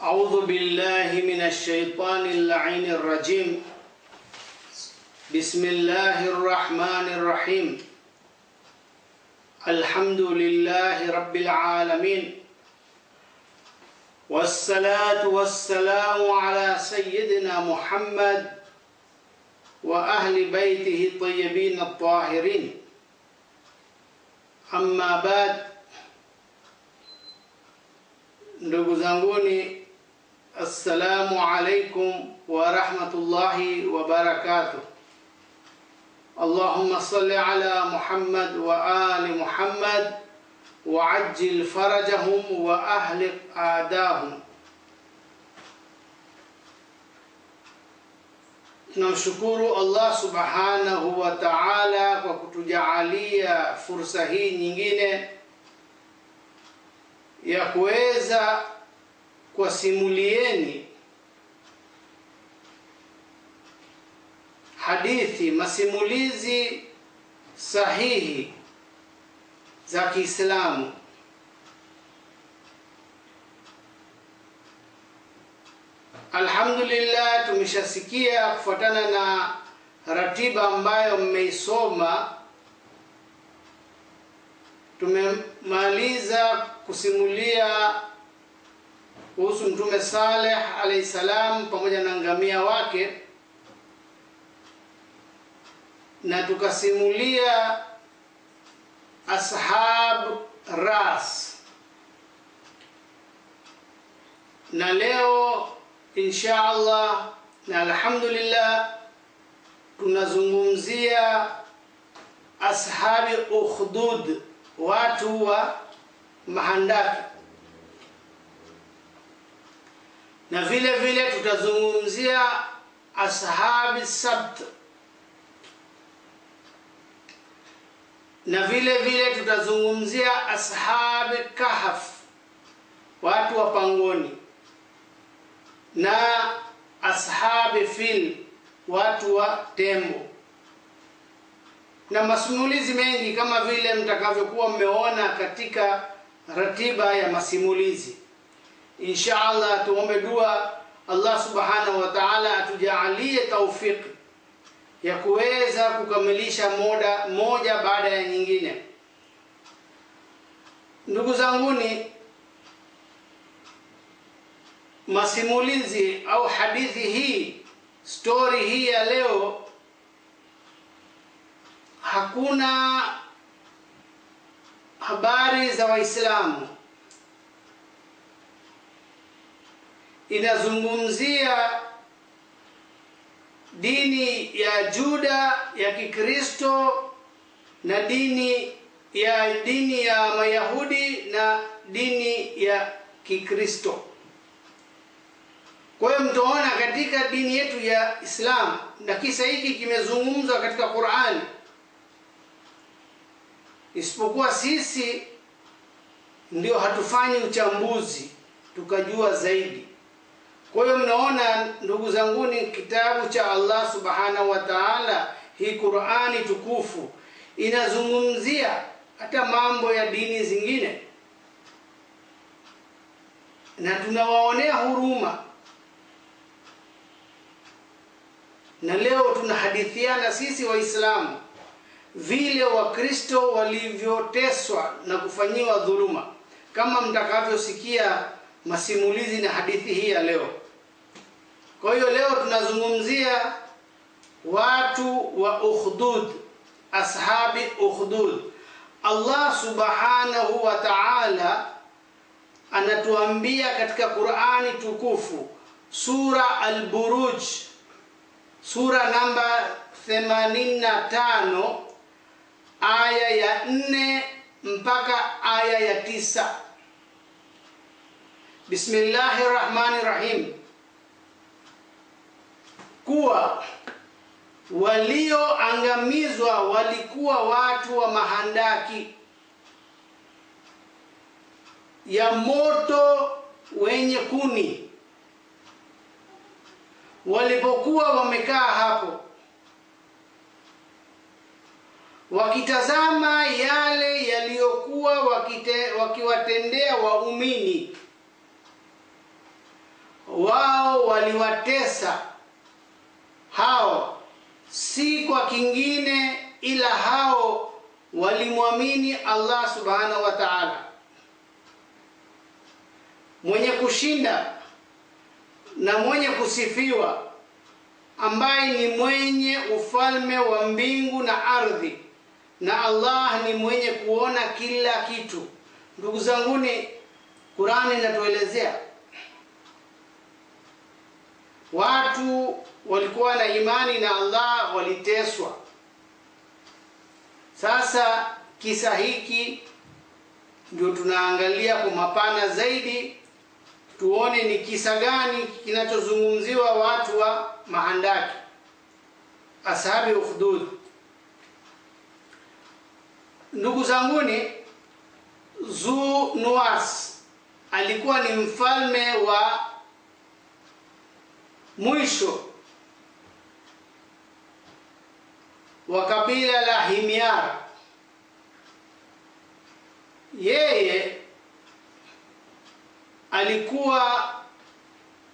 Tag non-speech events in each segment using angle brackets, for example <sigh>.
أعوذ بالله من الشيطان اللعين الرجيم. بسم الله الرحمن الرحيم. الحمد لله رب العالمين. والصلاة والسلام على سيدنا محمد وأهل بيته الطيبين الطاهرين. أما بعد ndugu zanguni assalamu alaikum wa rahmatullahi wa barakatuh allahumma salli ala muhammad wa ali muhammad wa ajil farajahum wa ahliq adahum tunamshukuru allah subhanahu wa taala kwa kutujaalia fursa hii nyingine ya kuweza kuwasimulieni hadithi masimulizi sahihi za Kiislamu. Alhamdulillah tumeshasikia kufuatana na ratiba ambayo mmeisoma. Tumemaliza kusimulia kuhusu Mtume Saleh alayhi salam pamoja na ngamia wake, na tukasimulia ashab ras, na leo insha Allah na alhamdulillah tunazungumzia ashabi ukhdud watu wa mahandaki na vile vile tutazungumzia ashabi sabt. Na vile vile tutazungumzia ashabi kahf. Watu wa pangoni. Na ashabi fil. Watu wa tembo. Na masimulizi mengi kama vile mtakavyokuwa mmeona katika ratiba ya masimulizi. Insha Allah tuombe dua Allah subhanahu wa ta'ala atujaalie taufiki ya kuweza kukamilisha moda moja baada ya nyingine. Ndugu zanguni, masimulizi au hadithi hii, stori hii ya leo hakuna habari za Waislamu, inazungumzia dini ya Juda ya Kikristo na dini ya dini ya Mayahudi na dini ya Kikristo. Kwa hiyo mtaona katika dini yetu ya Islam, na kisa hiki kimezungumzwa katika Qur'ani isipokuwa sisi ndio hatufanyi uchambuzi tukajua zaidi. Kwa hiyo mnaona ndugu zanguni, kitabu cha Allah subhanahu wa ta'ala, hii Qur'ani tukufu. Inazungumzia hata mambo ya dini zingine, na tunawaonea huruma, na leo tunahadithiana sisi Waislamu vile Wakristo walivyoteswa na kufanyiwa dhuluma, kama mtakavyosikia masimulizi na hadithi hii ya leo. Kwa hiyo leo tunazungumzia watu wa Ukhdud, ashabi Ukhdud. Allah subhanahu wa ta'ala anatuambia katika Qur'ani tukufu, sura Al-Buruj, sura namba 85 aya ya 4 mpaka aya ya 9 Bismillahi rahmani rahim, kuwa walioangamizwa walikuwa watu wa mahandaki ya moto wenye kuni, walipokuwa wamekaa hapo wakitazama yale yaliyokuwa wakite- wakiwatendea waumini wao waliwatesa hao si kwa kingine ila hao walimwamini Allah subhanahu wa ta'ala. Mwenye kushinda na mwenye kusifiwa ambaye ni mwenye ufalme wa mbingu na ardhi na Allah ni mwenye kuona kila kitu. Ndugu zanguni Qurani inatuelezea watu walikuwa na imani na Allah waliteswa. Sasa kisa hiki ndio tunaangalia kwa mapana zaidi tuone ni kisa gani kinachozungumziwa watu wa mahandaki. Ashabi ukhdud. Ndugu zanguni zu nuas alikuwa ni mfalme wa mwisho wa kabila la himyar. Yeye alikuwa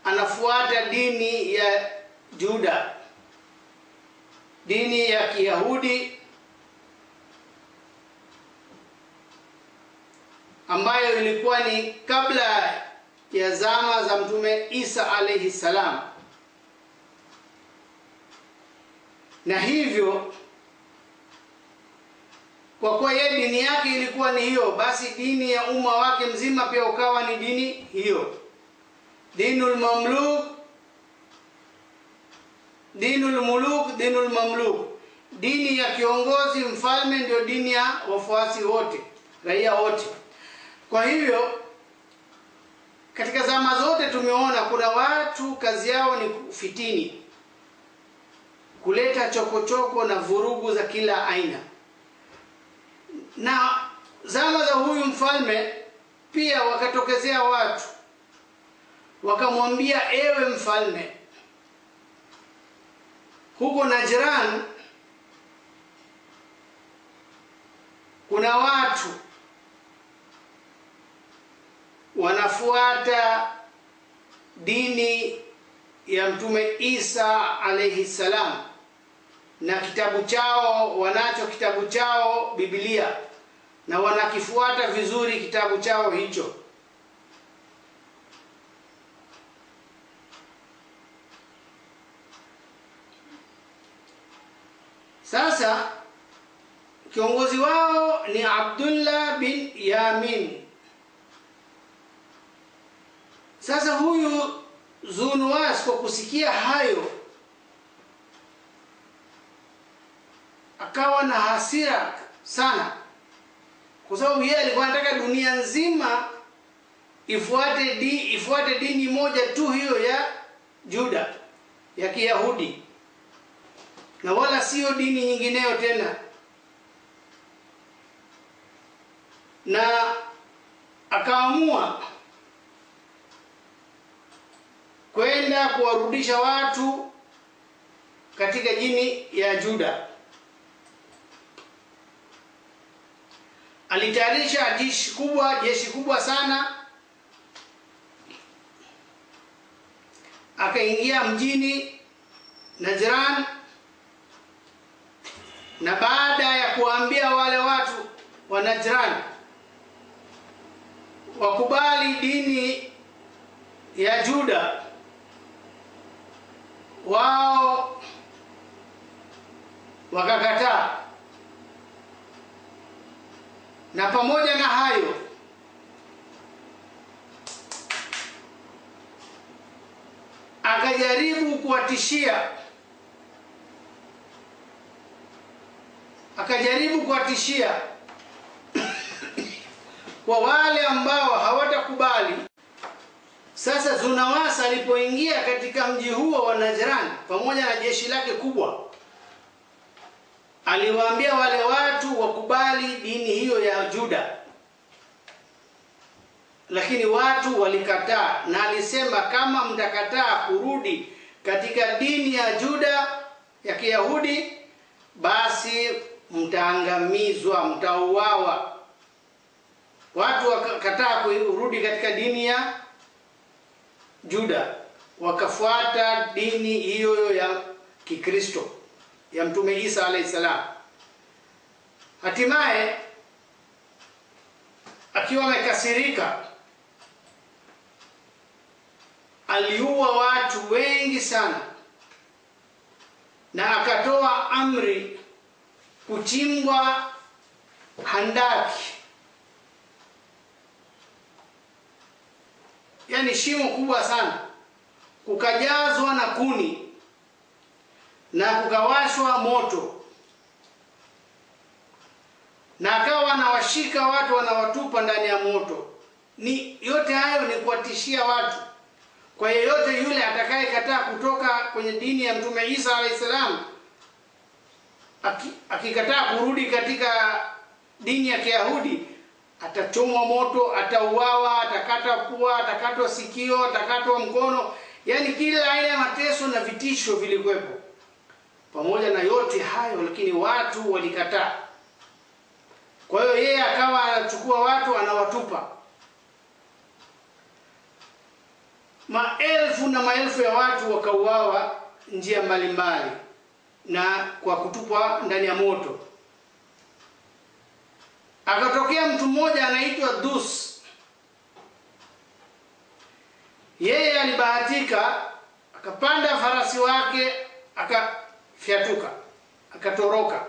anafuata dini ya Juda, dini ya Kiyahudi ambayo ilikuwa ni kabla ya zama za Mtume Isa alayhi salam, na hivyo kwa kuwa yeye dini yake ilikuwa ni hiyo, basi dini ya umma wake mzima pia ukawa ni dini hiyo, dinul mamluk, dinul muluk, dinul mamluk, dini ya kiongozi mfalme ndio dini ya wafuasi wote, raia wote. Kwa hivyo katika zama zote tumeona kuna watu kazi yao ni kufitini, kuleta chokochoko choko na vurugu za kila aina. Na zama za huyu mfalme pia wakatokezea watu. Wakamwambia, ewe mfalme, huko Najran kuna watu wanafuata dini ya Mtume Isa alaihi salam na kitabu chao wanacho kitabu chao Biblia na wanakifuata vizuri kitabu chao hicho. Sasa kiongozi wao ni Abdullah bin Yamin. Sasa huyu Zunuwas kwa kusikia hayo akawa na hasira sana, kwa sababu yeye alikuwa anataka dunia nzima ifuate di, ifuate dini moja tu hiyo ya Juda ya Kiyahudi. Na wala sio dini nyingineyo tena, na akaamua kwenda kuwarudisha watu katika jini ya Juda. Alitayarisha jeshi kubwa, jeshi kubwa sana, akaingia mjini Najran, na baada ya kuwaambia wale watu wa Najran wakubali dini ya Juda, wao wakakataa. Na pamoja na hayo akajaribu kuwatishia, akajaribu kuwatishia <coughs> kwa wale ambao hawatakubali. Sasa Zunawasa alipoingia katika mji huo wa Najran pamoja na jeshi lake kubwa, aliwaambia wale watu wakubali dini hiyo ya Juda, lakini watu walikataa, na alisema kama mtakataa kurudi katika dini ya Juda ya Kiyahudi, basi mtaangamizwa, mtauawa. Watu wakakataa kurudi katika dini ya Juda, wakafuata dini hiyo ya Kikristo ya Mtume Isa alayhi salam. Hatimaye akiwa amekasirika, aliua watu wengi sana na akatoa amri kuchimbwa handaki, yaani shimo kubwa sana, kukajazwa na kuni na kukawashwa moto, na akawa anawashika watu wanawatupa ndani ya moto. Ni yote hayo ni kuwatishia watu kwa yeyote yule atakayekataa kutoka kwenye dini ya Mtume Isa alayhi salam, akikataa kurudi katika dini ya Kiyahudi atachomwa moto, atauawa, atakata pua, atakatwa sikio, atakatwa mkono, yaani kila aina ya mateso na vitisho vilikuwepo. Pamoja na yote hayo, lakini watu walikataa. Kwa hiyo yeye akawa anachukua watu anawatupa maelfu na maelfu ya watu wakauawa njia mbalimbali na kwa kutupwa ndani ya moto. Akatokea mtu mmoja anaitwa Dus. Yeye alibahatika akapanda farasi wake akafyatuka akatoroka,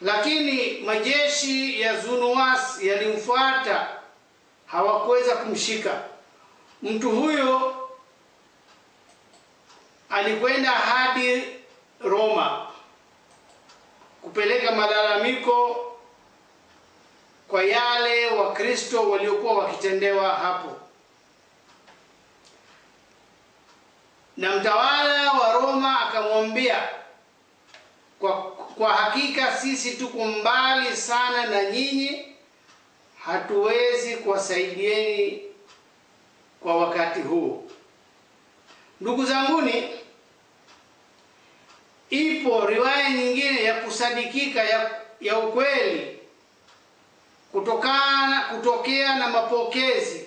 lakini majeshi ya zunuas yalimfuata, hawakuweza kumshika. Mtu huyo alikwenda hadi Roma kupeleka malalamiko kwa yale Wakristo waliokuwa wakitendewa hapo, na mtawala wa Roma akamwambia, kwa, kwa hakika sisi tuko mbali sana na nyinyi, hatuwezi kuwasaidieni kwa wakati huu. Ndugu zanguni, ipo riwaya nyingine ya kusadikika ya, ya ukweli kutokana kutokea na mapokezi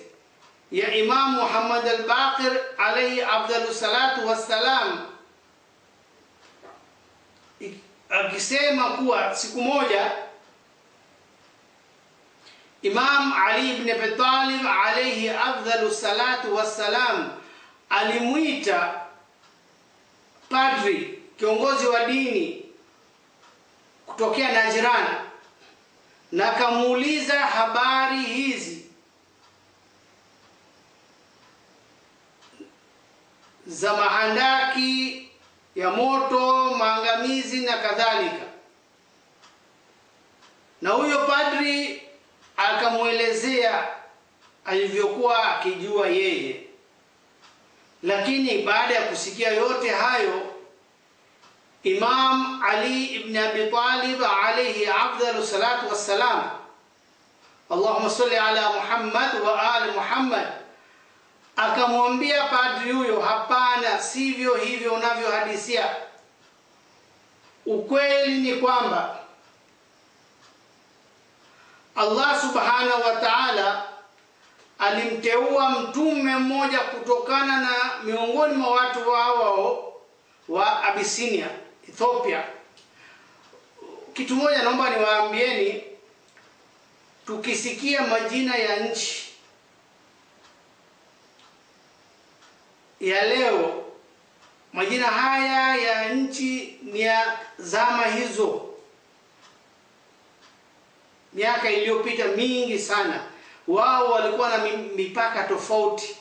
ya Imam Muhammad al-Baqir alayhi afdalu salatu wassalam, akisema kuwa siku moja Imam Ali ibn Abi Talib alayhi afdalu salatu wassalam alimwita padri kiongozi wa dini kutokea Najran na akamuuliza habari hizi za mahandaki ya moto, maangamizi na kadhalika, na huyo padri akamwelezea alivyokuwa akijua yeye. Lakini baada ya kusikia yote hayo, Imam Ali ibn Abi Talib alayhi afdalu salatu wassalam, Allahumma salli ala Muhammad wa ali Muhammad, akamwambia padri huyo, hapana, sivyo hivyo unavyohadisia. Ukweli ni kwamba Allah subhanahu wa ta'ala alimteua mtume mmoja kutokana na miongoni mwa watu wao wa Abisinia, Ethiopia. Kitu moja naomba niwaambieni, tukisikia majina ya nchi ya leo, majina haya ya nchi ni ya zama hizo miaka iliyopita mingi sana. Wao walikuwa na mipaka tofauti.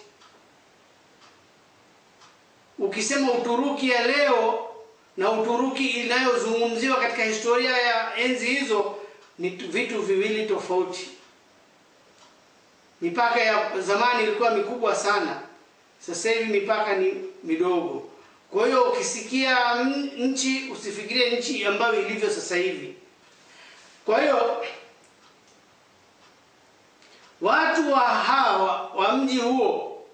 Ukisema Uturuki ya leo na Uturuki inayozungumziwa katika historia ya enzi hizo ni vitu viwili tofauti. Mipaka ya zamani ilikuwa mikubwa sana, sasa hivi mipaka ni midogo. Kwa hiyo ukisikia nchi usifikirie nchi ambayo ilivyo sasa hivi. Kwa hiyo watu wa hawa wa mji huo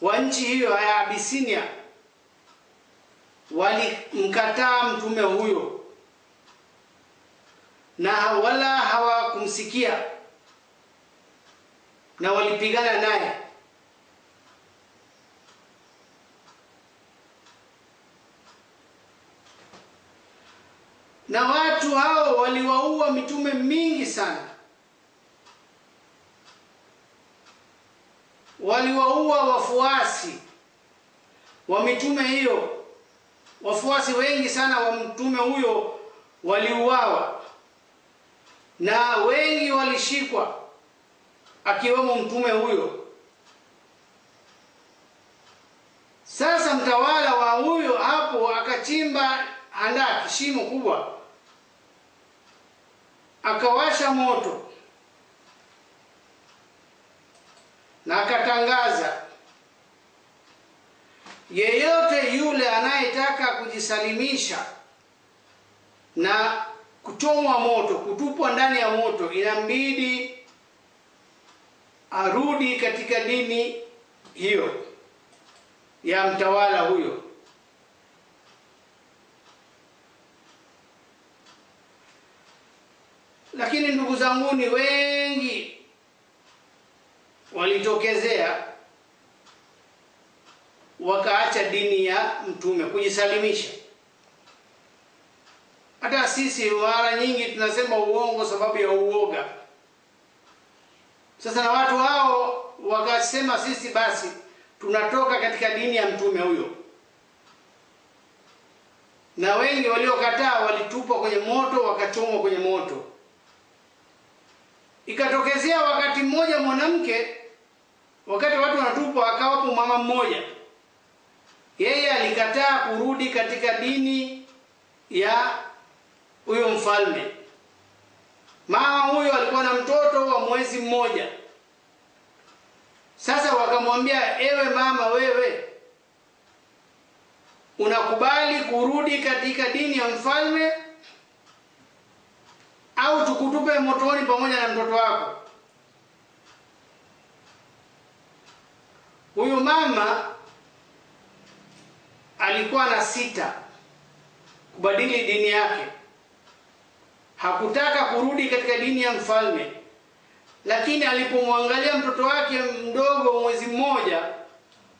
wa nchi hiyo ya Abisinia walimkataa mtume huyo na wala hawakumsikia na walipigana naye. Hao waliwaua mitume mingi sana, waliwaua wafuasi wa mitume hiyo. Wafuasi wengi sana wa mtume huyo waliuawa na wengi walishikwa, akiwemo mtume huyo. Sasa mtawala wa huyo hapo akachimba handaki, shimo kubwa, akawasha moto na akatangaza, yeyote yule anayetaka kujisalimisha na kuchomwa moto, kutupwa ndani ya moto, inambidi arudi katika dini hiyo ya mtawala huyo. Lakini ndugu zanguni wengi walitokezea wakaacha dini ya mtume kujisalimisha. Hata sisi mara nyingi tunasema uongo sababu ya uoga. Sasa na watu hao wakasema sisi basi tunatoka katika dini ya mtume huyo, na wengi waliokataa walitupwa kwenye moto, wakachomwa kwenye moto. Ikatokezea wakati mmoja mwanamke, wakati watu wanatupwa, akawapo mama mmoja, yeye alikataa kurudi katika dini ya huyo mfalme. Mama huyo alikuwa na mtoto wa mwezi mmoja. Sasa wakamwambia, ewe mama, wewe unakubali kurudi katika dini ya mfalme au tukutupe motoni pamoja na mtoto wako? Huyu mama alikuwa na sita kubadili dini yake, hakutaka kurudi katika dini ya mfalme. Lakini alipomwangalia mtoto wake mdogo mwezi mmoja,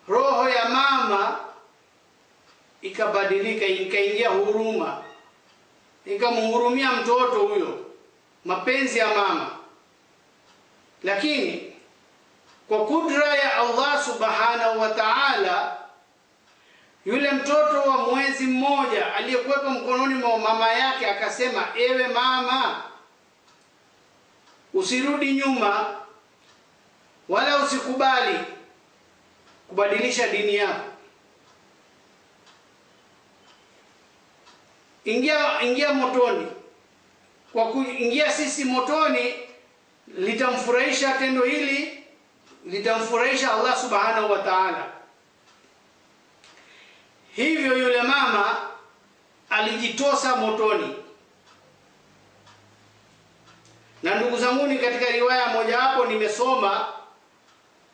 roho ya mama ikabadilika, ikaingia huruma, ikamhurumia mtoto huyo, mapenzi ya mama. Lakini kwa kudra ya Allah subhanahu wa ta'ala, yule mtoto wa mwezi mmoja aliyekuwepo mkononi mwa mama yake akasema, ewe mama Usirudi nyuma wala usikubali kubadilisha dini yako. Ingia ingia motoni. Kwa kuingia sisi motoni litamfurahisha tendo hili, litamfurahisha Allah subhanahu wa ta'ala. Hivyo yule mama alijitosa motoni na ndugu zanguni, katika riwaya mojawapo nimesoma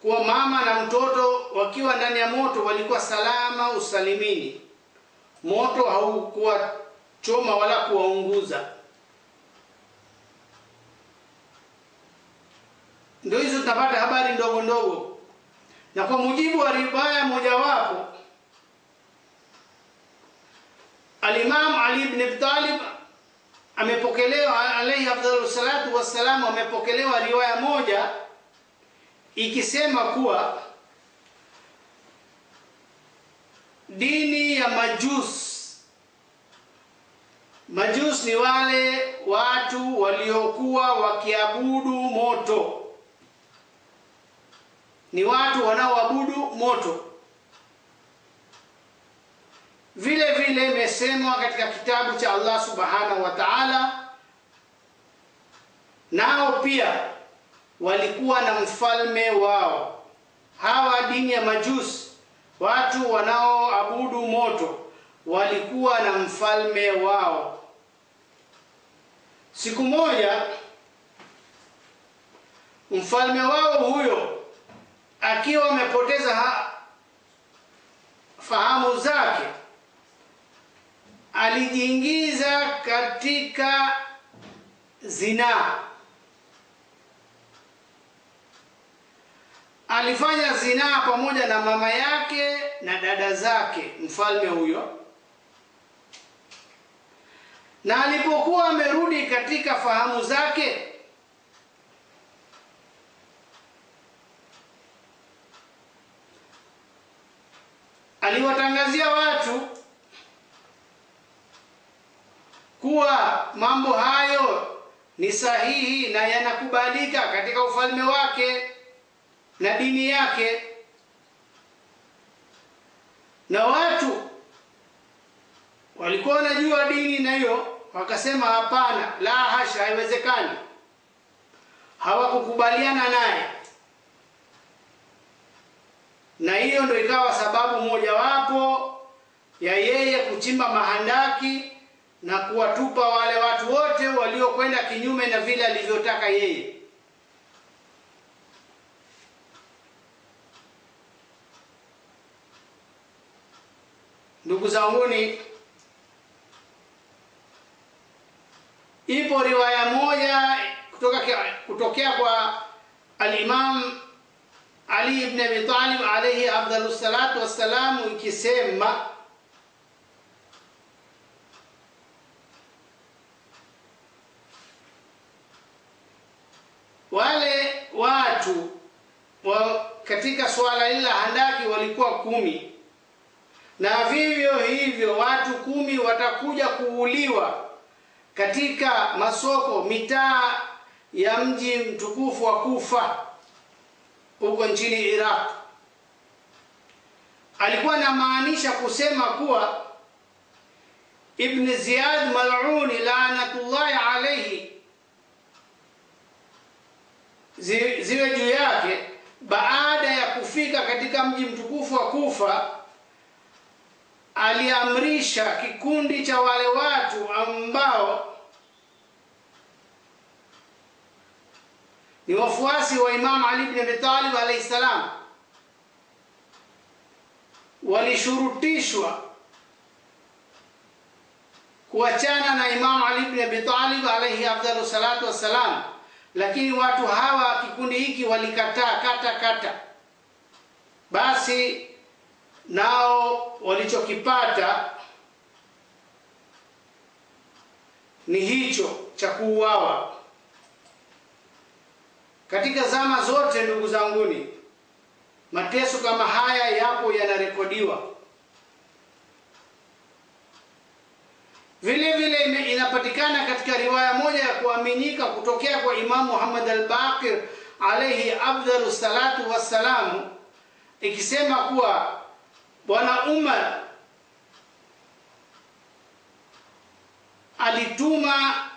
kuwa mama na mtoto wakiwa ndani ya moto walikuwa salama usalimini, moto haukuwachoma wala kuwaunguza. Ndio hizo tunapata habari ndogo ndogo, na kwa mujibu wa riwaya mojawapo, Alimam Ali ibn Abi Talib amepokelewa alayhi afdalu salatu wassalam, amepokelewa riwaya moja ikisema kuwa dini ya majus, majus ni wale watu waliokuwa wakiabudu moto, ni watu wanaoabudu moto. Vile vile imesemwa katika kitabu cha Allah subhanahu wa ta'ala, nao pia walikuwa na mfalme wao. Hawa dini ya majusi, watu wanaoabudu moto, walikuwa na mfalme wao. Siku moja mfalme wao huyo akiwa amepoteza fahamu zake alijiingiza katika zinaa. Alifanya zinaa pamoja na mama yake na dada zake mfalme huyo, na alipokuwa amerudi katika fahamu zake aliwatangazia watu kuwa mambo hayo ni sahihi na yanakubalika katika ufalme wake na dini yake, na watu walikuwa wanajua dini na hiyo, wakasema hapana, la hasha, haiwezekani. Hawakukubaliana naye, na hiyo ndio ikawa sababu mojawapo ya yeye kuchimba mahandaki na kuwatupa wale watu wote waliokwenda kinyume na vile alivyotaka yeye. Ndugu zanguni, ipo riwaya moja kutoka kutokea kwa alimam Ali ibn Abi Talib alayhi afdalus salatu wassalam ikisema wale watu wa katika swala hili la handaki walikuwa kumi, na vivyo hivyo watu kumi watakuja kuuliwa katika masoko mitaa ya mji mtukufu wa Kufa huko nchini Iraq. Alikuwa anamaanisha kusema kuwa Ibn Ziyad mal'uni laanatullahi alayhi ziwe juu yake, baada ya kufika katika mji mtukufu wa Kufa, aliamrisha kikundi cha wale watu ambao ni wafuasi wa Imam Ali ibn Abi Talib alayhi salam, walishurutishwa kuachana na Imam Ali ibn Abi Talib alayhi afdalu salatu wassalam lakini watu hawa kikundi hiki walikataa kata kata. Basi nao walichokipata ni hicho cha kuuawa. Katika zama zote, ndugu zanguni, mateso kama haya yapo yanarekodiwa. Vile vile inapatikana katika riwaya moja ya kuaminika kutokea kwa Imamu Muhammad al-Baqir alayhi afdhalu salatu wassalamu, ikisema kuwa Bwana Umar alituma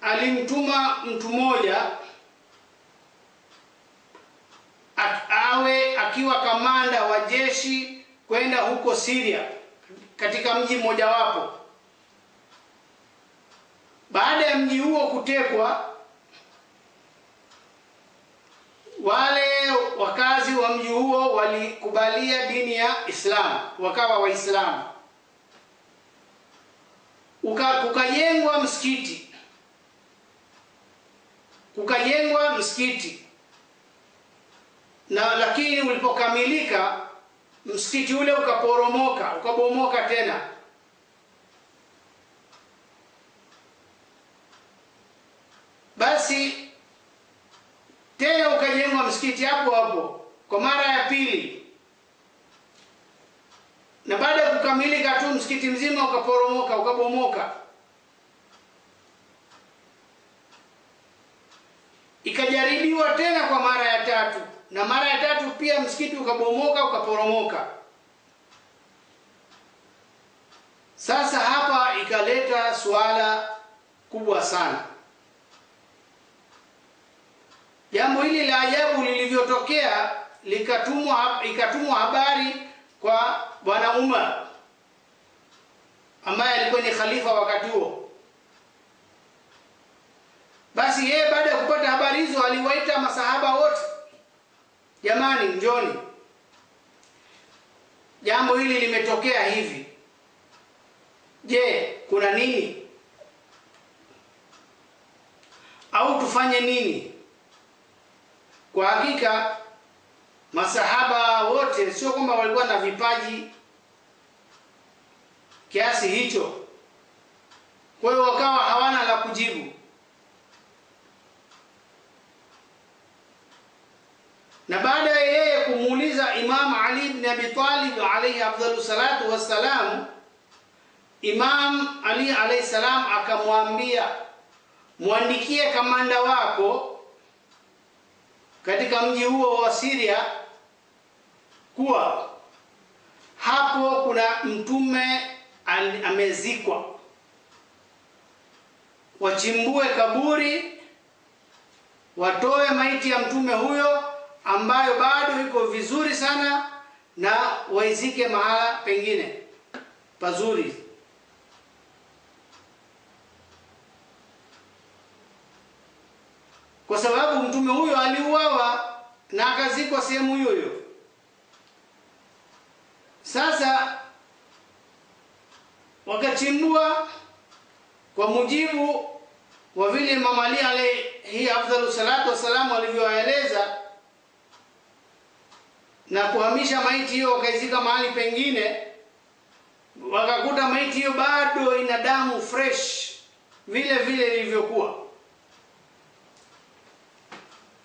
alimtuma mtu mmoja awe akiwa kamanda wa jeshi kwenda huko Syria katika mji mmojawapo. Baada ya mji huo kutekwa, wale wakazi wa mji huo walikubalia dini ya Islam, wakawa Waislamu. Kukajengwa msikiti, kukajengwa msikiti na lakini ulipokamilika msikiti ule ukaporomoka ukabomoka tena. Basi tena ukajengwa msikiti hapo kwa mara ya pili, na baada ya kukamilika tu msikiti mzima ukaporomoka ukabomoka. Ikajaribiwa tena kwa mara ya tatu na mara ya tatu pia msikiti ukabomoka ukaporomoka. Sasa hapa ikaleta suala kubwa sana. Jambo hili la ajabu lilivyotokea, likatumwa ikatumwa habari kwa bwana Umar ambaye alikuwa ni khalifa wakati huo. Basi yeye baada ya kupata habari hizo aliwaita masahaba wote Jamani, njoni, jambo hili limetokea hivi. Je, kuna nini au tufanye nini? Kwa hakika masahaba wote sio kwamba walikuwa na vipaji kiasi hicho, kwa hiyo wakawa hawana la kujibu. Na baada ya yeye kumuuliza Imam Ali ibn Abi Talib alayhi afdalu salatu wassalam, Imam Ali alayhi salam akamwambia mwandikie kamanda wako katika mji huo wa Syria kuwa hapo kuna mtume amezikwa, wachimbue kaburi, watoe maiti ya mtume huyo ambayo bado iko vizuri sana na waizike mahala pengine pazuri. Kwa sababu mtume huyo aliuawa na akazikwa sehemu hiyo hiyo. Sasa wakachimbua kwa mujibu wa vile Imam Ali alayhi afdhalu salatu wassalamu alivyoeleza na kuhamisha maiti hiyo wakaizika mahali pengine, wakakuta maiti hiyo bado ina damu fresh vile vile ilivyokuwa.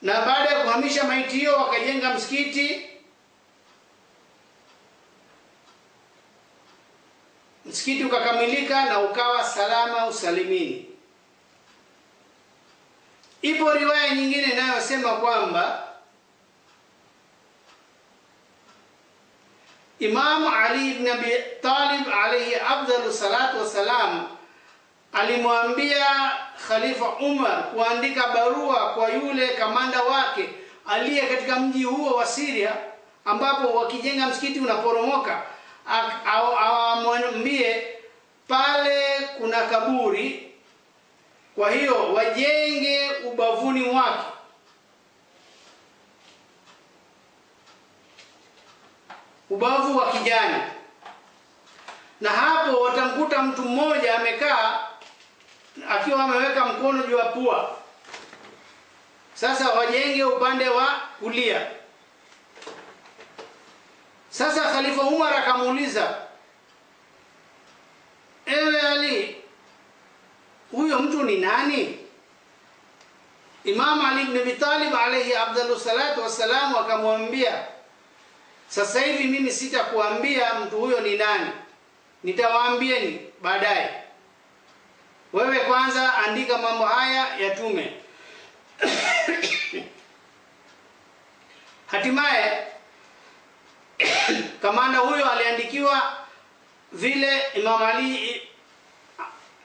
Na baada ya kuhamisha maiti hiyo wakajenga msikiti. Msikiti ukakamilika na ukawa salama usalimini. Ipo riwaya nyingine inayosema kwamba Imam Ali ibn Abi Talib alayhi afdalu salatu wassalam alimwambia Khalifa Umar kuandika barua kwa yule kamanda wake aliye katika mji huo wa Syria, ambapo wakijenga msikiti unaporomoka, awamwambie pale kuna kaburi, kwa hiyo wajenge ubavuni wake ubavu wa kijani, na hapo watamkuta mtu mmoja amekaa akiwa ameweka mkono juu ya pua. Sasa wajenge upande wa kulia. Sasa Khalifa Umar akamuuliza, ewe Ali, huyo mtu ni nani? Imam Ali ibn Abi Talib alayhi afdalu salatu wassalamu akamwambia sasa hivi mimi sitakuambia mtu huyo ni nani, nitawaambieni baadaye. Wewe kwanza andika mambo haya yatume. <coughs> Hatimaye kamanda huyo aliandikiwa vile Imam Ali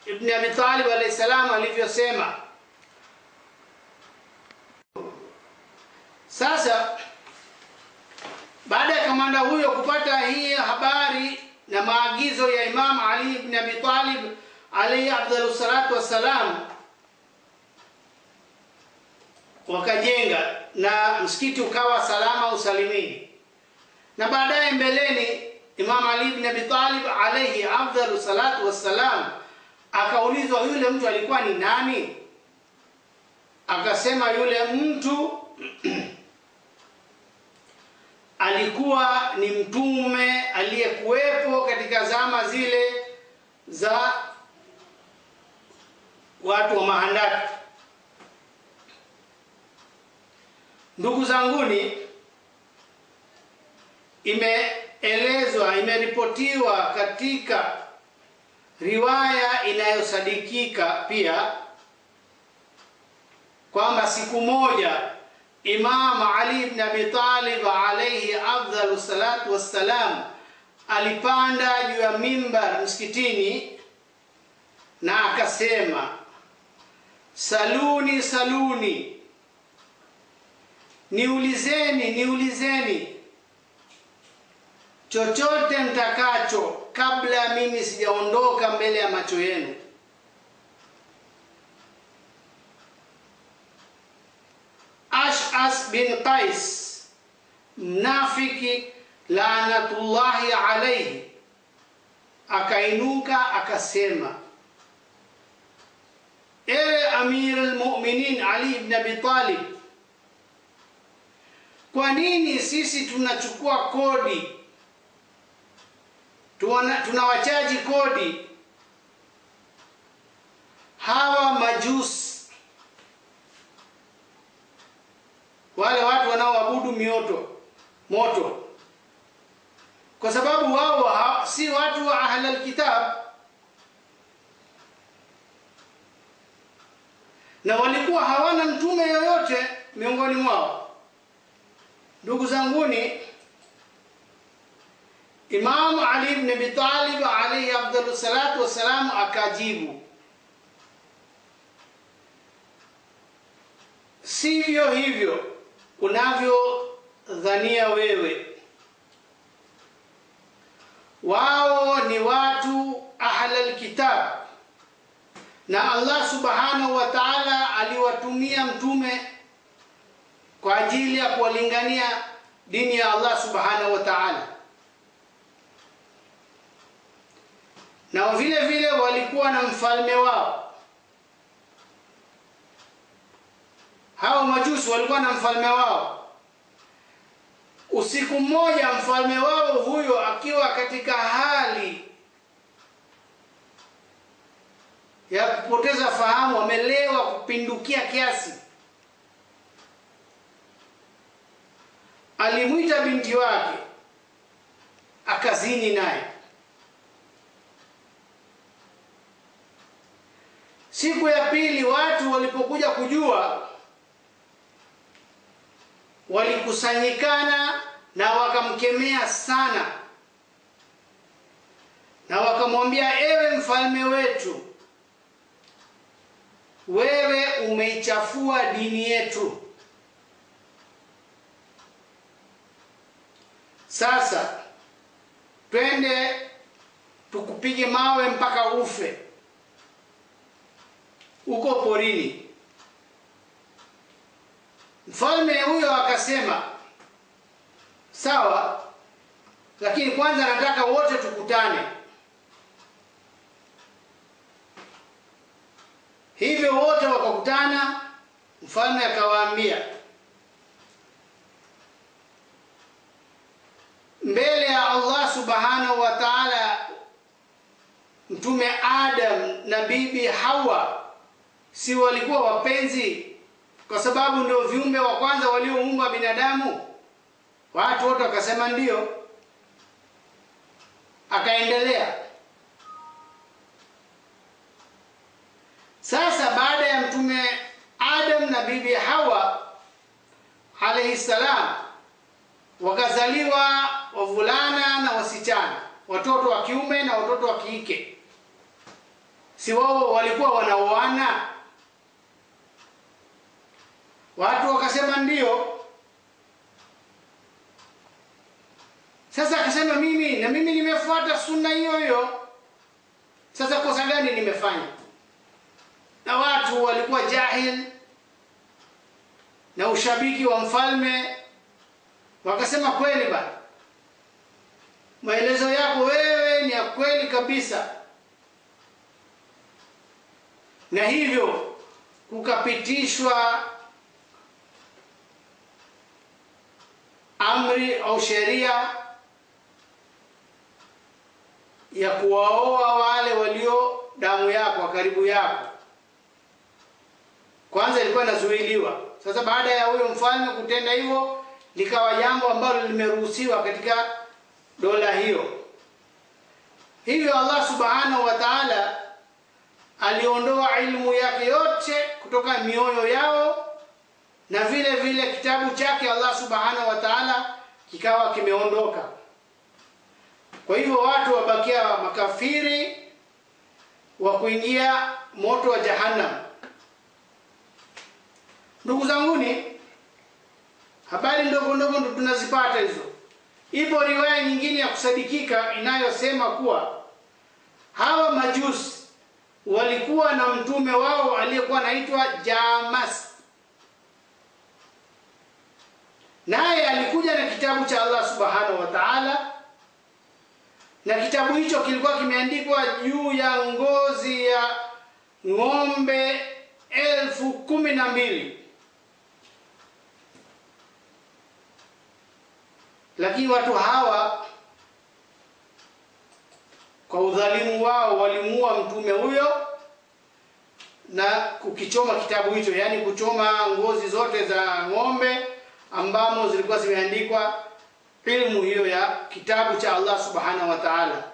ibn Abi Talib alayhi salam alivyosema. Sasa baada ya kamanda huyo kupata hii habari na maagizo ya Imam Ali ibn Abi Talib alayhi afdalu salatu wassalam, wakajenga na msikiti ukawa salama usalimini, na baadaye mbeleni Imam Ali ibn Abi Talib alayhi afdalu salatu wassalam akaulizwa yule mtu alikuwa ni nani? Akasema yule mtu <clears throat> alikuwa ni mtume aliyekuwepo katika zama zile za watu wa mahandaki. Ndugu zanguni, imeelezwa, imeripotiwa katika riwaya inayosadikika pia kwamba siku moja Imam Ali ibn Abi Talib alayhi afdalu salatu wassalam alipanda juu ya mimbar msikitini na akasema, saluni saluni, niulizeni niulizeni chochote mtakacho kabla mimi sijaondoka mbele ya macho yenu. Ash'as bin Qais mnafiki laanatullahi alayhi akainuka akasema, ewe Amir al-Mu'minin Ali ibn Abi Talib, kwa nini sisi tunachukua kodi tunawachaji kodi. Hawa majusi. Wale watu wanaoabudu mioto moto. Kwa sababu wao ha, si watu wa ahlalkitab na walikuwa hawana mtume yoyote miongoni mwao. Ndugu zanguni Imam Ali ibn Abi Talib alayhi afdalu salatu wassalam akajibu. Sivyo hivyo unavyodhania wewe. Wao ni watu ahlal kitab. Na Allah subhanahu wa ta'ala aliwatumia mtume kwa ajili ya kuwalingania dini ya Allah subhanahu wa ta'ala na vile vile walikuwa na mfalme wao. Hao majusi walikuwa na mfalme wao. Usiku mmoja mfalme wao huyo akiwa katika hali ya kupoteza fahamu amelewa kupindukia kiasi. Alimwita binti wake akazini naye siku ya pili watu walipokuja kujua walikusanyikana na wakamkemea sana. Na wakamwambia ewe mfalme wetu wewe umeichafua dini yetu. Sasa twende tukupige mawe mpaka ufe uko porini. Mfalme huyo akasema sawa lakini kwanza nataka wote tukutane. Hivyo wote wakakutana mfalme akawaambia mbele ya Allah subhanahu wa ta'ala mtume Adam na bibi Hawa si walikuwa wapenzi kwa sababu ndio viumbe wa kwanza walioumba binadamu watu wote wakasema ndio. Akaendelea. Sasa baada ya mtume Adam na bibi Hawa alayhi salam wakazaliwa wavulana na wasichana watoto wa kiume na watoto wa kiike. si wao walikuwa wanaoana watu wakasema ndio. Sasa akasema mimi na mimi nimefuata sunna hiyo hiyo. Sasa kosa gani nimefanya? Na watu walikuwa jahil na ushabiki wa mfalme. Wakasema kweli bana. Maelezo yako wewe ni ya kweli kabisa. Na hivyo kukapitishwa amri au sheria ya kuwaoa wale walio damu yako wa karibu yako. Kwanza ilikuwa inazuiliwa. Sasa baada ya huyo mfalme kutenda hivyo likawa jambo ambalo limeruhusiwa katika dola hiyo. Hivyo Allah subhanahu wa ta'ala aliondoa ilmu yake yote kutoka mioyo yao na vile vile kitabu chake Allah subhanahu wa ta'ala kikawa kimeondoka. Kwa hivyo watu wabakia makafiri wa kuingia moto wa jahannam. Ndugu zanguni habari ndogo ndogo ndo tunazipata hizo. Ipo riwaya nyingine ya kusadikika inayosema kuwa hawa majusi walikuwa na mtume wao aliyekuwa anaitwa Jamas naye alikuja na kitabu cha Allah subhanahu wa ta'ala. Na kitabu hicho kilikuwa kimeandikwa juu ya ngozi ya ng'ombe elfu kumi na mbili. Lakini watu hawa kwa udhalimu wao walimuua mtume huyo na kukichoma kitabu hicho, yaani kuchoma ngozi zote za ng'ombe ambamo zilikuwa zimeandikwa ilmu hiyo ya kitabu cha Allah subhanahu wa ta'ala.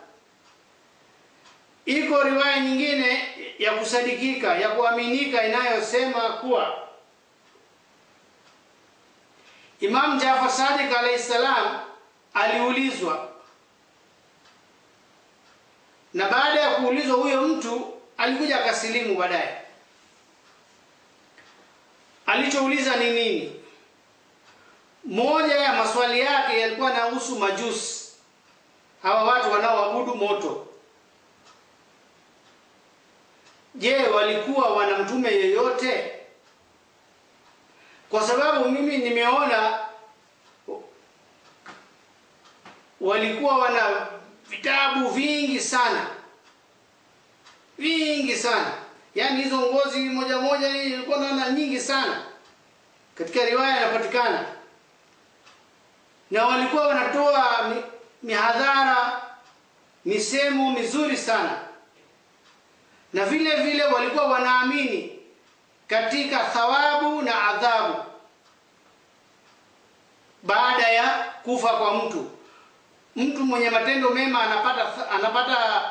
Iko riwaya nyingine ya kusadikika ya kuaminika inayosema kuwa Imam Jafar Sadiq alayhi salam aliulizwa, na baada ya kuulizwa huyo mtu alikuja akasilimu baadaye. Alichouliza ni nini? Moja ya maswali yake yalikuwa yanahusu majusi, hawa watu wanaoabudu moto. Je, walikuwa wana mtume yeyote? Kwa sababu mimi nimeona walikuwa wana vitabu vingi sana vingi sana, yaani hizo ngozi moja moja ilikuwa naona nyingi sana, katika riwaya inapatikana, na walikuwa wanatoa mi, mihadhara misemo mizuri sana, na vile vile walikuwa wanaamini katika thawabu na adhabu baada ya kufa kwa mtu. Mtu mwenye matendo mema anapata anapata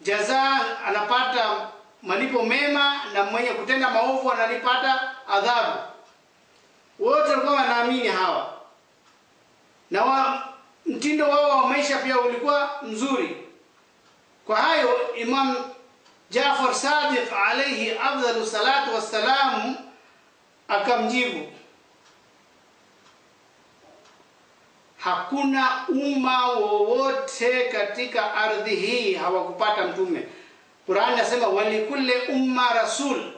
jazaa, anapata malipo mema, na mwenye kutenda maovu analipata adhabu. Wote walikuwa wanaamini hawa, na wa, mtindo wao wa maisha pia ulikuwa mzuri. Kwa hayo Imam Jafar Sadiq alayhi afdalu salatu wassalamu akamjibu, hakuna umma wowote katika ardhi hii hawakupata mtume. Qur'an nasema walikulli umma rasul,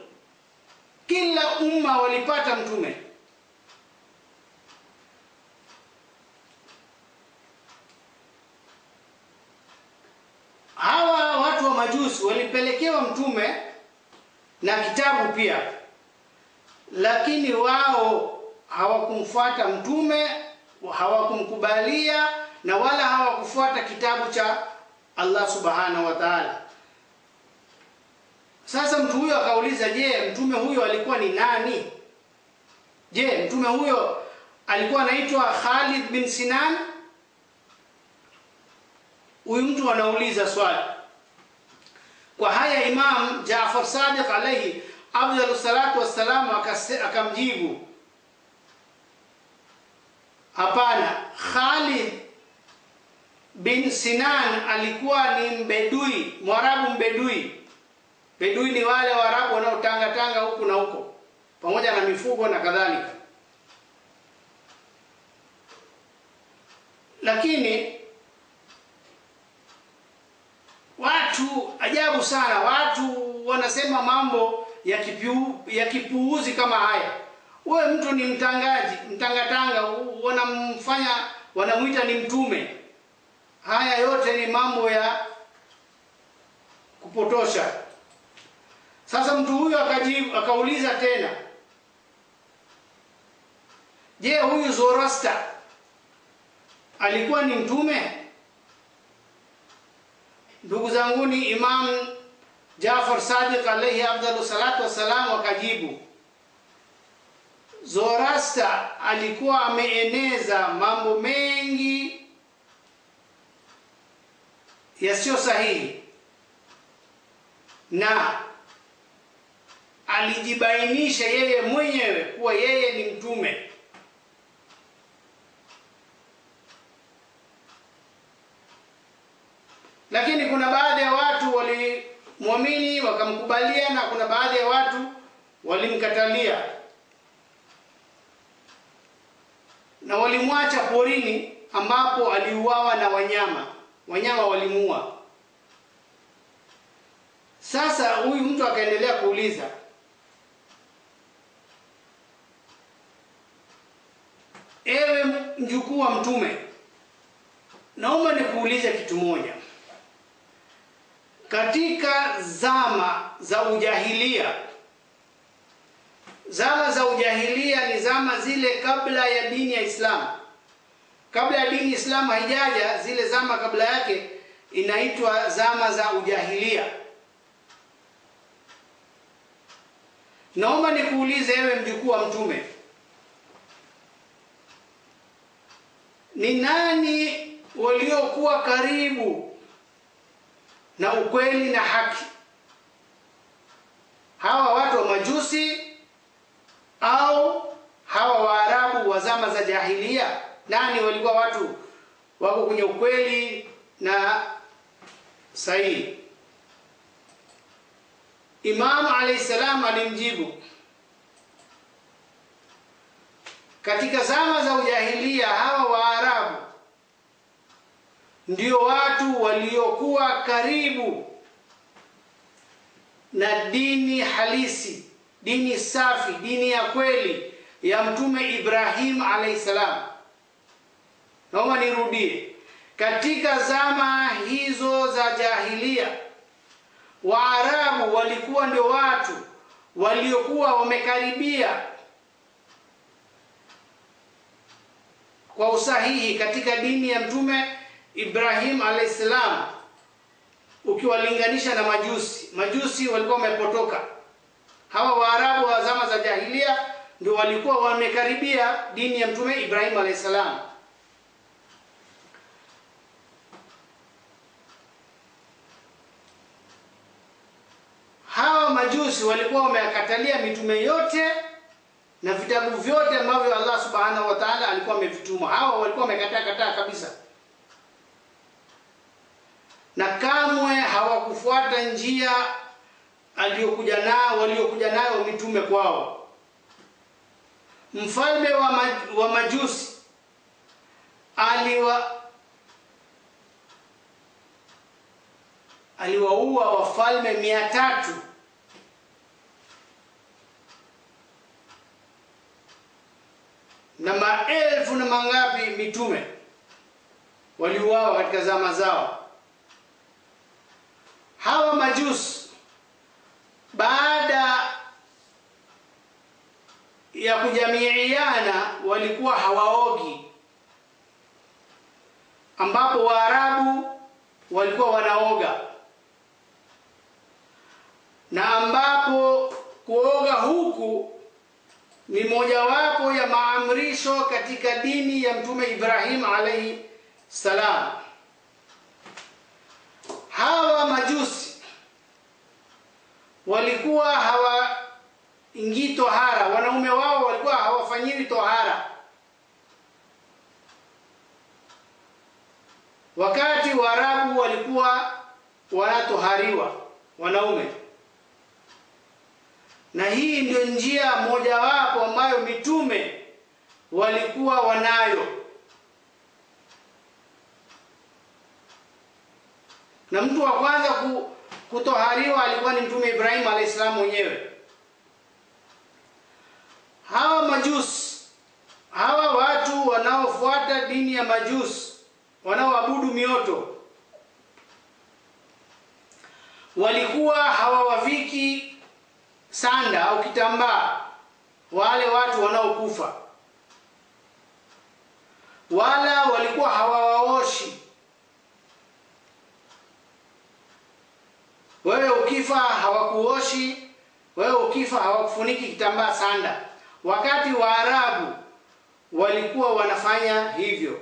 kila umma walipata mtume. Hawa watu wa majusi walipelekewa mtume na kitabu pia, lakini wao hawakumfuata mtume, hawakumkubalia na wala hawakufuata kitabu cha Allah subhanahu wa ta'ala. Sasa mtu huyo akauliza, je, mtume huyo alikuwa ni nani? Je, mtume huyo alikuwa anaitwa Khalid bin Sinan? Huyu mtu anauliza swali. Kwa haya Imam Jaafar Sadiq alayhi afdalu salatu wassalam akamjibu, hapana, Khalid bin Sinan alikuwa ni mbedui, mwarabu mbedui. Bedui ni wale Waarabu wanaotangatanga huku na huko pamoja na mifugo na kadhalika, lakini watu ajabu sana, watu wanasema mambo ya kipu, ya kipuuzi kama haya. Wewe mtu ni mtangaji, mtangatanga, wanamfanya wanamwita ni mtume. Haya yote ni mambo ya kupotosha. Sasa mtu huyu akajibu, akauliza tena, je, huyu Zoroaster alikuwa ni mtume? Ndugu zangu ni Imam Jafar Sadiq alayhi afdalu salatu wassalam akajibu, zorasta alikuwa ameeneza mambo mengi yasiyo sahihi na alijibainisha yeye mwenyewe kuwa yeye ni mtume. Lakini kuna baadhi ya watu walimwamini wakamkubalia, na kuna baadhi ya watu walimkatalia na walimwacha porini, ambapo aliuawa na wanyama. Wanyama walimuua. Sasa huyu mtu akaendelea kuuliza, ewe mjukuu wa mtume, naomba nikuulize kitu moja. Katika zama za ujahilia, zama za ujahilia ni zama zile kabla ya dini ya Islamu, kabla ya dini Islamu haijaja, zile zama kabla yake inaitwa zama za ujahilia. naomba nikuulize ewe mjukuu wa mtume. Ni nani waliokuwa karibu na ukweli na haki. Hawa watu wa majusi au hawa waarabu wa zama za jahilia nani walikuwa watu wako kwenye ukweli na sahihi? Imamu alayhi salam alimjibu katika zama za ujahilia hawa waarabu ndio watu waliokuwa karibu na dini halisi dini safi dini ya kweli ya mtume ibrahim alayhi salam. Naomba nirudie. Katika zama hizo za jahilia waarabu walikuwa ndio watu waliokuwa wamekaribia kwa usahihi katika dini ya mtume ibrahim alayhi salam ukiwalinganisha na majusi. Majusi walikuwa wamepotoka. Hawa waarabu wa zama za jahilia ndio walikuwa wamekaribia dini ya mtume ibrahim alayhi salam. Hawa majusi walikuwa wamekatalia mitume yote na vitabu vyote ambavyo Allah subhanahu wa ta'ala alikuwa amevituma. Hawa walikuwa wamekataa kataa kabisa, na kamwe hawakufuata njia aliyokuja nao waliokuja nayo mitume kwao. Mfalme wa, maj, wa majusi aliwa aliwaua wafalme mia tatu na maelfu na mangapi mitume waliuawa katika zama zao. Hawa majusi baada ya kujamiiana walikuwa hawaogi, ambapo Waarabu walikuwa wanaoga na ambapo kuoga huku ni mojawapo ya maamrisho katika dini ya mtume Ibrahim alaihi salam. Hawa majusi walikuwa hawaingii tohara, wanaume wao walikuwa hawafanyiwi tohara, wakati Waarabu walikuwa wanatohariwa wanaume. Na hii ndio njia mojawapo ambayo mitume walikuwa wanayo, na mtu wa kwanza kutohariwa alikuwa ni mtume Ibrahim alayhi salam mwenyewe. Hawa majusi, hawa watu wanaofuata dini ya majusi, wanaoabudu mioto, walikuwa hawawaviki sanda au kitambaa wale watu wanaokufa, wala walikuwa hawawaoshi. Wewe ukifa hawakuoshi, wewe ukifa hawakufuniki kitambaa sanda, wakati Waarabu walikuwa wanafanya hivyo.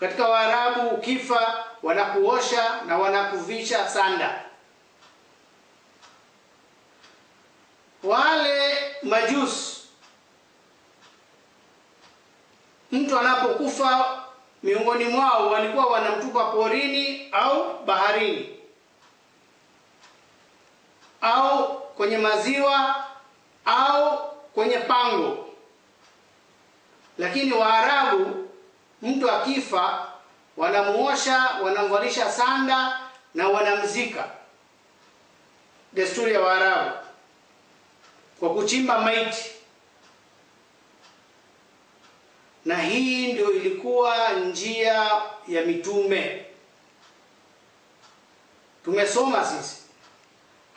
Katika Waarabu ukifa wanakuosha na wanakuvisha sanda. wale majusi, mtu anapokufa miongoni mwao walikuwa wanamtupa porini au baharini au kwenye maziwa au kwenye pango. Lakini Waarabu, mtu akifa wanamuosha, wanamvalisha sanda na wanamzika, desturi ya Waarabu kwa kuchimba maiti, na hii ndio ilikuwa njia ya mitume. Tumesoma sisi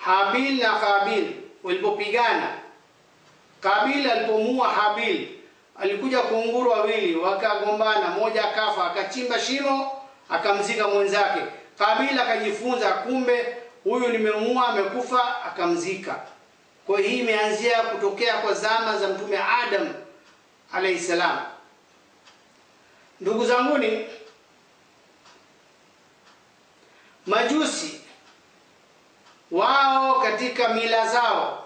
Habil na Kabil walipopigana, Kabil alipomua Habil, alikuja kunguru wawili wakagombana, moja akafa, akachimba shimo akamzika mwenzake. Kabil akajifunza, kumbe huyu nimemua amekufa, akamzika Kwa hii imeanzia kutokea kwa zama za Mtume Adam alayhi salam. Ndugu zanguni, majusi wao katika mila zao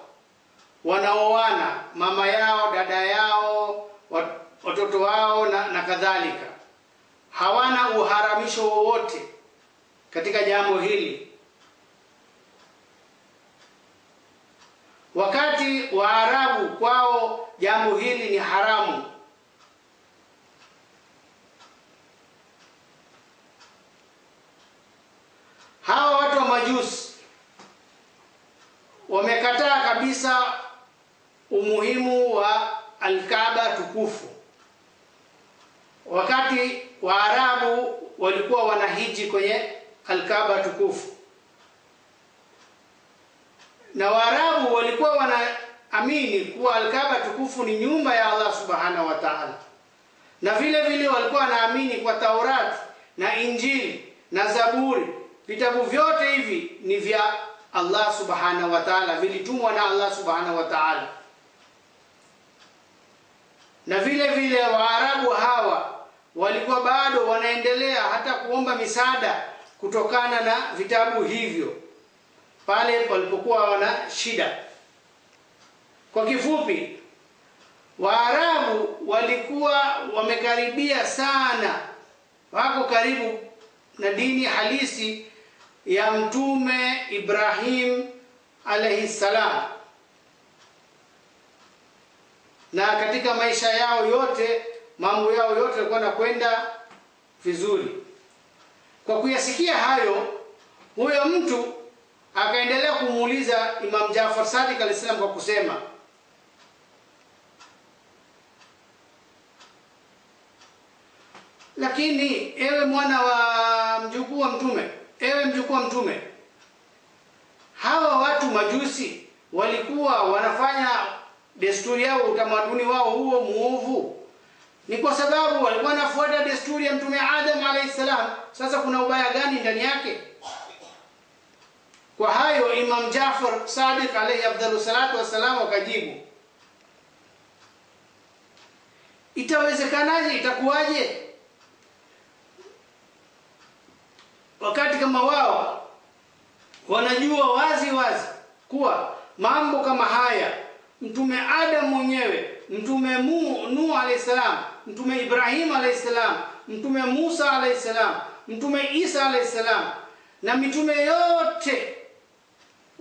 wanaoana mama yao, dada yao, watoto wao na, na kadhalika, hawana uharamisho wowote katika jambo hili. Wakati Waarabu kwao jambo hili ni haramu. Hawa watu wa Majusi wamekataa kabisa umuhimu wa Alkaaba tukufu. Wakati Waarabu walikuwa wanahiji kwenye Alkaaba tukufu, na Waarabu walikuwa wanaamini kuwa Alkaaba tukufu ni nyumba ya Allah subhanahu wa ta'ala, na vile vile walikuwa wanaamini kwa Taurati na Injili na Zaburi, vitabu vyote hivi ni vya Allah subhanahu wa ta'ala, vilitumwa na Allah subhanahu wa ta'ala. Na vile vile Waarabu hawa walikuwa bado wanaendelea hata kuomba misaada kutokana na vitabu hivyo pale walipokuwa wana shida. Kwa kifupi, Waarabu walikuwa wamekaribia sana, wako karibu na dini halisi ya Mtume Ibrahim alayhi salam, na katika maisha yao yote, mambo yao yote yalikuwa nakwenda vizuri. Kwa kuyasikia hayo, huyo mtu akaendelea kumuuliza Imam Jafar Sadiq alayhi salam kwa kusema lakini ewe mwana wa mjukuu wa mtume, ewe mjukuu mtume, hawa watu majusi walikuwa wanafanya desturi yao, utamaduni wao huo muovu, ni kwa sababu walikuwa wanafuata desturi ya mtume Adam alayhi salam. Sasa kuna ubaya gani ndani yake? Kwa hayo Imam Jafar Sadiq alayhi afdalu salatu wassalam akajibu, itawezekanaje? Itakuwaje wakati kama wao wanajua wazi wazi kuwa mambo kama haya mtume Adam mwenyewe, mtume Nuh alayhi salam, mtume Ibrahim alayhi salam, mtume Musa alayhi salam, mtume Isa alayhi salam na mitume yote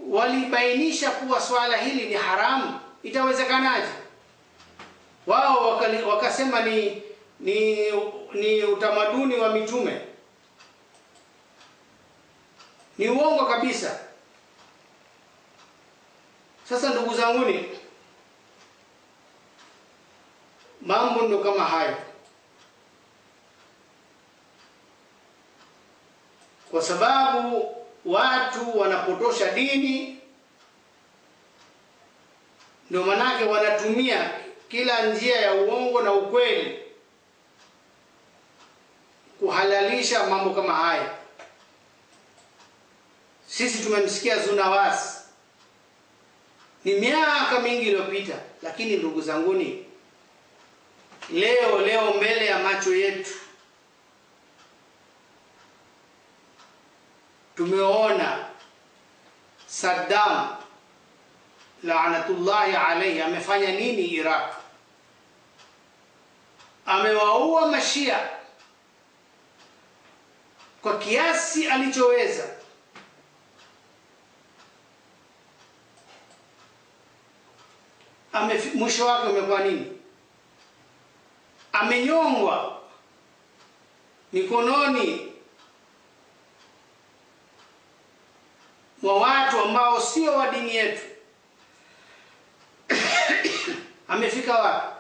walibainisha kuwa swala hili ni haramu. Itawezekanaje? Wao wakasema ni, ni, ni utamaduni wa mitume ni uongo kabisa. Sasa ndugu zanguni, mambo ndo kama hayo, kwa sababu watu wanapotosha dini, ndio manake wanatumia kila njia ya uongo na ukweli kuhalalisha mambo kama haya. Sisi tumemsikia Zunawasi ni miaka mingi iliyopita, lakini ndugu zanguni, leo leo mbele ya macho yetu tumeona Saddam laanatullahi alayhi amefanya nini Iraq? Amewaua mashia kwa kiasi alichoweza. Mwisho wake umekuwa nini? Amenyongwa mikononi mwa watu ambao sio wa dini yetu. <coughs> Amefika wapi?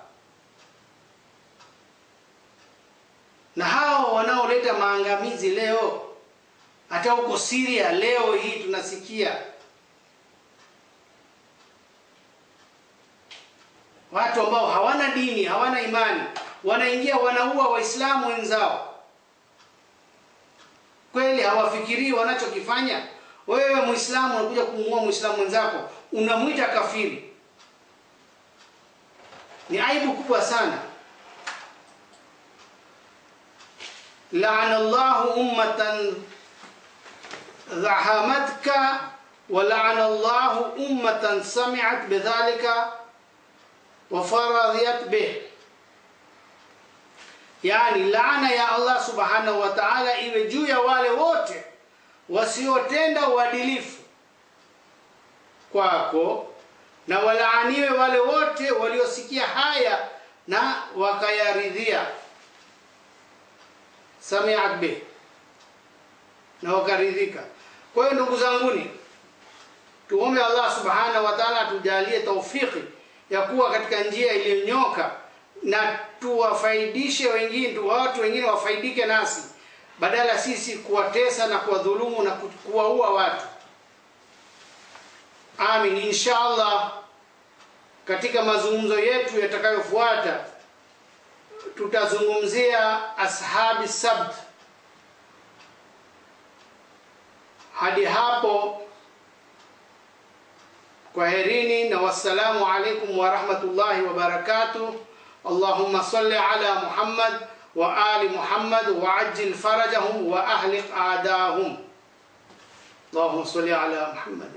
Na hao wanaoleta maangamizi leo, hata huko Syria leo hii tunasikia watu ambao hawana dini, hawana imani, wanaingia wanaua Waislamu wenzao. Kweli hawafikirii wanachokifanya? Wewe Muislamu unakuja kumuua Muislamu mwenzako, unamwita kafiri ni aibu kubwa sana laana llahu ummatan dhahamatka wa llahu ummatan samiat bidhalika wa به yani laana ya allah subhanahu wa taala iwe juu ya wale wote wasiotenda uadilifu kwako na walaaniwe wale wote waliosikia haya na wakayaridhia. Samiat bih. Na wakaridhika. Kwa hiyo ndugu zanguni tuombe allah subhanahu wa taala atujalie taufiki ya kuwa katika njia iliyonyoka na tuwafaidishe wengine watu wengine wafaidike nasi badala sisi kuwatesa na kuwadhulumu na kuwaua watu. Amin. Insha allah katika mazungumzo yetu yatakayofuata tutazungumzia ashabi sabt hadi hapo kwaherini na wassalamu alaikum warahmatullahi wabarakatuh اللهم صل على محمد وآل محمد وعجل فرجهم وأهلك أعداهم اللهم صل على محمد